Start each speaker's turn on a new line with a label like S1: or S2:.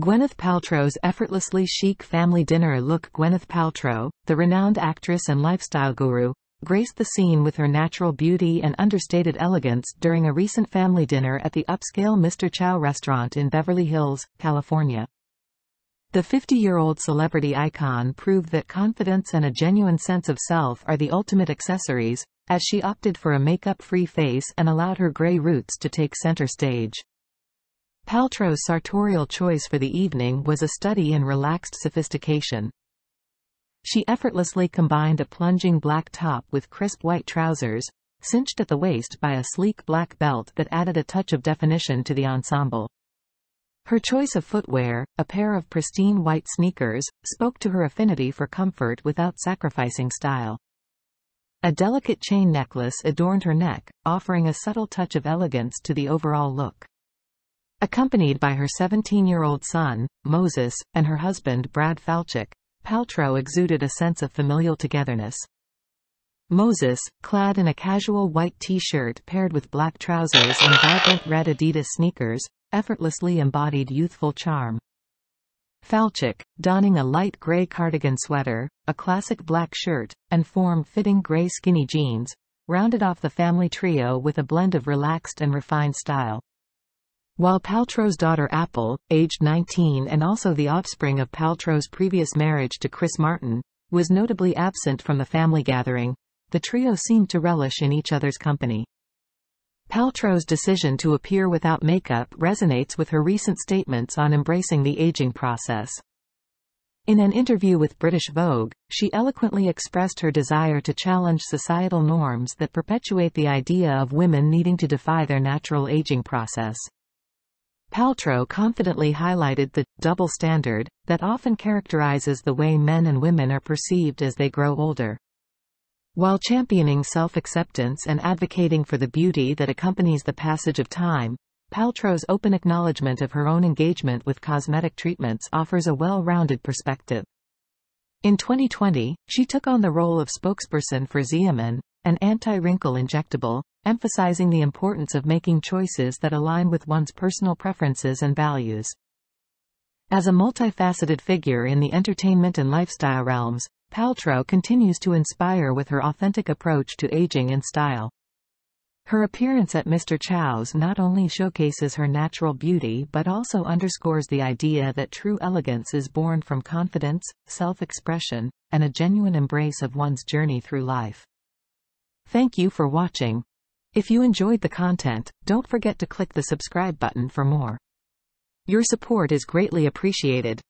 S1: Gwyneth Paltrow's effortlessly chic family dinner look Gwyneth Paltrow, the renowned actress and lifestyle guru, graced the scene with her natural beauty and understated elegance during a recent family dinner at the upscale Mr. Chow restaurant in Beverly Hills, California. The 50-year-old celebrity icon proved that confidence and a genuine sense of self are the ultimate accessories, as she opted for a makeup-free face and allowed her gray roots to take center stage. Paltrow's sartorial choice for the evening was a study in relaxed sophistication. She effortlessly combined a plunging black top with crisp white trousers, cinched at the waist by a sleek black belt that added a touch of definition to the ensemble. Her choice of footwear, a pair of pristine white sneakers, spoke to her affinity for comfort without sacrificing style. A delicate chain necklace adorned her neck, offering a subtle touch of elegance to the overall look. Accompanied by her 17-year-old son, Moses, and her husband Brad Falchuk, Paltrow exuded a sense of familial togetherness. Moses, clad in a casual white t-shirt paired with black trousers and vibrant red Adidas sneakers, effortlessly embodied youthful charm. Falchuk, donning a light gray cardigan sweater, a classic black shirt, and form-fitting gray skinny jeans, rounded off the family trio with a blend of relaxed and refined style. While Paltrow's daughter Apple, aged 19 and also the offspring of Paltrow's previous marriage to Chris Martin, was notably absent from the family gathering, the trio seemed to relish in each other's company. Paltrow's decision to appear without makeup resonates with her recent statements on embracing the aging process. In an interview with British Vogue, she eloquently expressed her desire to challenge societal norms that perpetuate the idea of women needing to defy their natural aging process. Paltrow confidently highlighted the double standard that often characterizes the way men and women are perceived as they grow older. While championing self-acceptance and advocating for the beauty that accompanies the passage of time, Paltrow's open acknowledgement of her own engagement with cosmetic treatments offers a well-rounded perspective. In 2020, she took on the role of spokesperson for Xeomin, an anti-wrinkle injectable, emphasizing the importance of making choices that align with one's personal preferences and values. As a multifaceted figure in the entertainment and lifestyle realms, Paltrow continues to inspire with her authentic approach to aging and style. Her appearance at Mr. Chow's not only showcases her natural beauty but also underscores the idea that true elegance is born from confidence, self-expression, and a genuine embrace of one's journey through life. Thank you for watching. If you enjoyed the content, don't forget to click the subscribe button for more. Your support is greatly appreciated.